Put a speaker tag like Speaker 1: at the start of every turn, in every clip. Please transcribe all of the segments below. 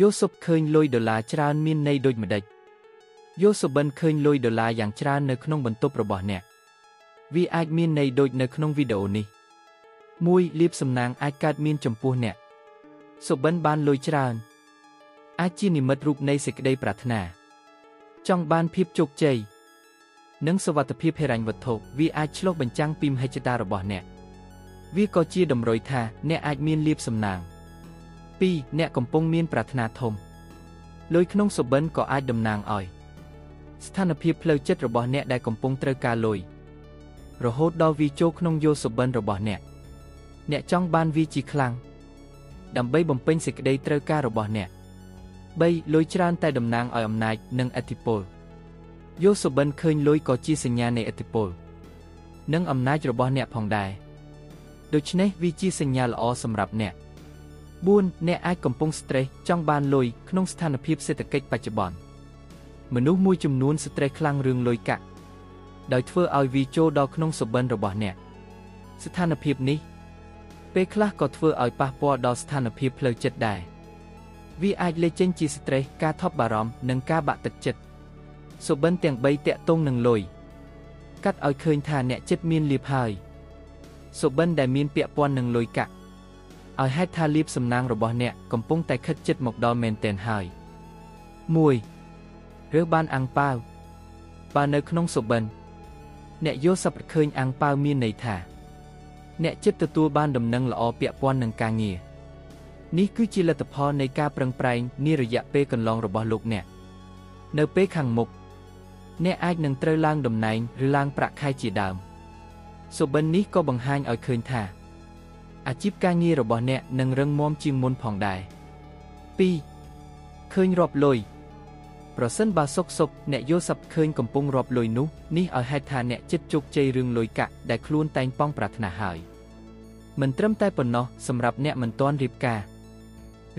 Speaker 1: យូសុបឃើញលុយដុល្លារច្រើនមានន័យដូចម្ដេចយូសុបិនឃើញលុយដុល្លារយ៉ាងច្រើននៅក្នុងបន្ទប់របស់អ្នកវាអាចមានន័យដូចនៅក្នុងវីដេអូនេះមួយលៀបសំណាងអាចកើតមានចំពោះអ្នកសុបិនបានលុយច្រើនអាចជានិមិត្តរូបនៃសេចក្តីប្រាថ្នា ចង់បានភាពជោគជ័យនិងសុវត្ថិភាពហិរញ្ញវត្ថុវាអាចឆ្លុះបញ្ចាំងពីមហិច្ឆតារបស់អ្នកវាក៏ជាតម្រុយថាអ្នកអាចមានលៀបសំណាង 2. អ្នកកំពុងមានប្រាថ្នាធំលុយក្នុងសុបិនក៏អាចតំណាងឲ្យស្ថានភាពផ្លូវចិត្តរបស់អ្នកដែលកំពុងត្រូវការលុយរហូតដល់វាចូលក្នុងយោសុបិនរបស់អ្នកអ្នកចង់បានវាជាខ្លាំងដើម្បីបំពេញសេចក្តីត្រូវការរបស់អ្នក3លុយច្រើនតែតំណាងឲ្យអំណាចនិងឥទ្ធិពលយោសុបិនឃើញលុយក៏ជាសញ្ញានៃឥទ្ធិពលនិងអំណាចរបស់អ្នកផងដែរដូច្នេះវាជាសញ្ញាល្អសម្រាប់អ្នក 4 អ្នកអាចកំពុង stress ចង់បានលុយក្នុងស្ថានភាពសេដ្ឋកិច្ចបច្ចុប្បន្នមនុស្សមួយចំនួន stress ខ្លាំងរឿងលុយកាក់ដោយធ្វើឲ្យវាចូលដល់ក្នុងសុបិនរបស់អ្នកស្ថានភាពនេះ ពេលខ្លះក៏ធ្វើឲ្យប៉ះពាល់ដល់ស្ថានភាពផ្លូវចិត្តដែរវាអាចលេចចេញជា stress ការថប់បារម្ភនិងការបាក់ទឹកចិត្តសុបិនទាំង3តាក់ទងនឹងលុយកាត់ឲ្យឃើញថាអ្នកចិត្តមានលៀបហើយសុបិនដែលមានពាក់ព័ន្ធនឹងលុយកាក់ ឲ្យហេតុថាលៀបសំណាងរបស់អ្នកកំពុងតែខិតជិតមកដល់មែនទែនហើយ1រើសបានអាំងប៉ាវបើនៅក្នុងសុបិនអ្នកយល់សប្តិឃើញអាំងប៉ាវមានន័យថា អ្នកចិត្តទទួលបានដំណឹងល្អពាក់ព័ន្ធនឹងការងារនេះគឺជាលទ្ធផលនៃការប្រឹងប្រែងនារយៈពេលកន្លងរបស់លោកអ្នកនៅពេលខាងមុខអ្នកអាចនឹងត្រូវឡើងតំណែងឬឡើងប្រាក់ខែជាដើមសុបិននេះក៏បង្ហាញឲ្យឃើញថា អាជីពការងាររបស់អ្នកនឹងរឹងមាំជាងមុនផងដែរ2ឃើញរាប់លុយប្រសិនបើសុកសុកអ្នកយល់សັບឃើញកំពុងរាប់លុយនោះនេះឲ្យហេតុថាអ្នកចិត្តជោគជ័យរឿងលុយកាក់ដែលខ្លួនតែងប៉ងប្រាថ្នាហើយមិនត្រឹមតែប៉ុណ្ណោះសម្រាប់អ្នកមិនទាន់រៀបការ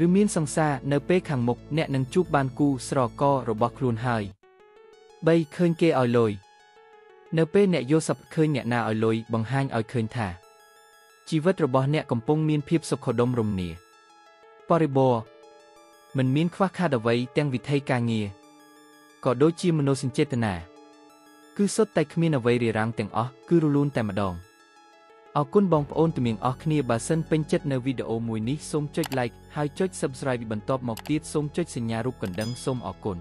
Speaker 1: ឬមានសង្សារនៅពេលខាងមុខអ្នកនឹងជួបបានគូស្រកររបស់ខ្លួនហើយ3ឃើញគេឲ្យលុយនៅពេលអ្នកយល់សັບឃើញអ្នកណាឲ្យលុយបង្ហាញឲ្យឃើញថា ជីវិតរបស់អ្នកកំពុងមានភាពសុខដុមរមនាបរិបូរមិនមានខ្វះខាតអ្វីទាំងវិធីការងារក៏ដូចជាមនោសញ្ចេតនាគឺសុទ្ធតែគ្មានអ្វីរារាំងទាំងអស់គឺរលូនតែម្ដងអរគុណបងប្អូនទាំងអស់គ្នាបើសិនពេញចិត្តនៅវីដេអូមួយនេះសូមចុច like ហើយចុច subscribe បន្ទាប់មកទៀតសូមចុចសញ្ញារូបកណ្ដឹងសូមអរគុណ